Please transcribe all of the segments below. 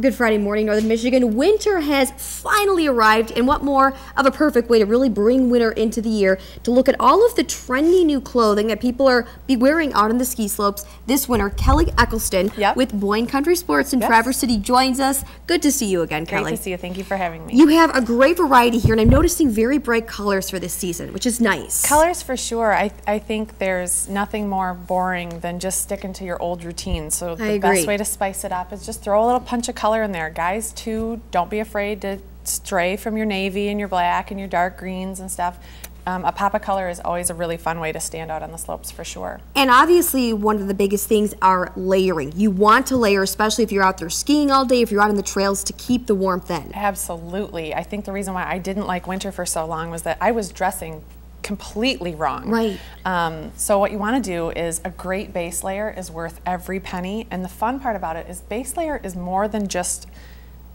Good Friday morning, Northern Michigan. Winter has finally arrived, and what more of a perfect way to really bring winter into the year to look at all of the trendy new clothing that people are be wearing out on the ski slopes this winter. Kelly Eccleston yep. with Boyne Country Sports in yes. Traverse City joins us. Good to see you again, great Kelly. Great to see you. Thank you for having me. You have a great variety here, and I'm noticing very bright colors for this season, which is nice. Colors for sure. I, I think there's nothing more boring than just sticking to your old routine. So the best way to spice it up is just throw a little punch of color color in there. Guys, too, don't be afraid to stray from your navy and your black and your dark greens and stuff. Um, a pop of color is always a really fun way to stand out on the slopes for sure. And obviously, one of the biggest things are layering. You want to layer, especially if you're out there skiing all day, if you're out on the trails, to keep the warmth in. Absolutely. I think the reason why I didn't like winter for so long was that I was dressing completely wrong. Right. Um, so what you want to do is a great base layer is worth every penny. And the fun part about it is base layer is more than just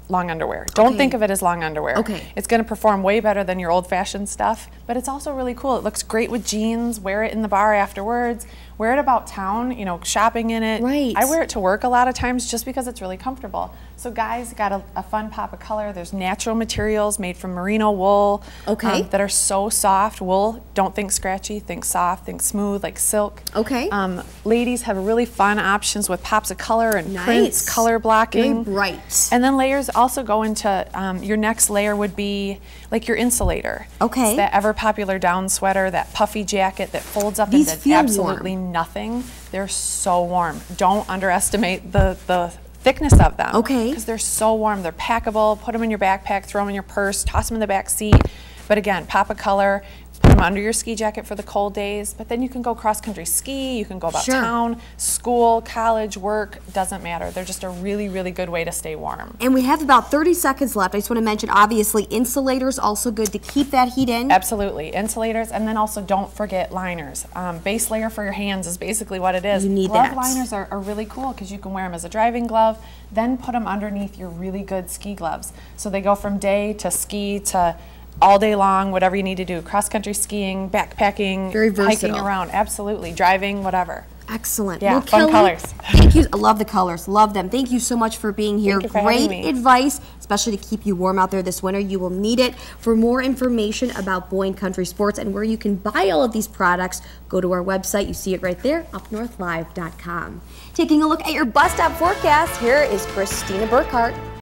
long underwear. Don't okay. think of it as long underwear. Okay. It's going to perform way better than your old fashioned stuff, but it's also really cool. It looks great with jeans, wear it in the bar afterwards, wear it about town, you know, shopping in it. Right. I wear it to work a lot of times just because it's really comfortable. So guys got a, a fun pop of color. There's natural materials made from merino wool okay. Um, that are so soft. Wool, don't think scratchy, think soft, think smooth like silk. Okay. Um, ladies have really fun options with pops of color and nice. prints, color blocking. Very bright. And then layers also go into, um, your next layer would be like your insulator. Okay. It's that ever popular down sweater, that puffy jacket that folds up These into absolutely warm. nothing. They're so warm. Don't underestimate the, the thickness of them. Okay. Because they're so warm. They're packable. Put them in your backpack, throw them in your purse, toss them in the back seat. But again, pop a color, them under your ski jacket for the cold days, but then you can go cross country ski, you can go about sure. town, school, college, work, doesn't matter. They're just a really, really good way to stay warm. And we have about 30 seconds left. I just want to mention, obviously, insulators also good to keep that heat in. Absolutely. Insulators, and then also don't forget liners. Um, base layer for your hands is basically what it is. You need glove that. liners are, are really cool because you can wear them as a driving glove, then put them underneath your really good ski gloves. So they go from day to ski to all day long, whatever you need to do, cross country skiing, backpacking, Very hiking around, absolutely, driving, whatever. Excellent. Yeah, well, fun Kelly, colors. Thank you. I love the colors. Love them. Thank you so much for being here. For Great advice, especially to keep you warm out there this winter. You will need it. For more information about Boyne Country Sports and where you can buy all of these products, go to our website. You see it right there, upnorthlive.com. Taking a look at your bus stop forecast, here is Christina Burkhart.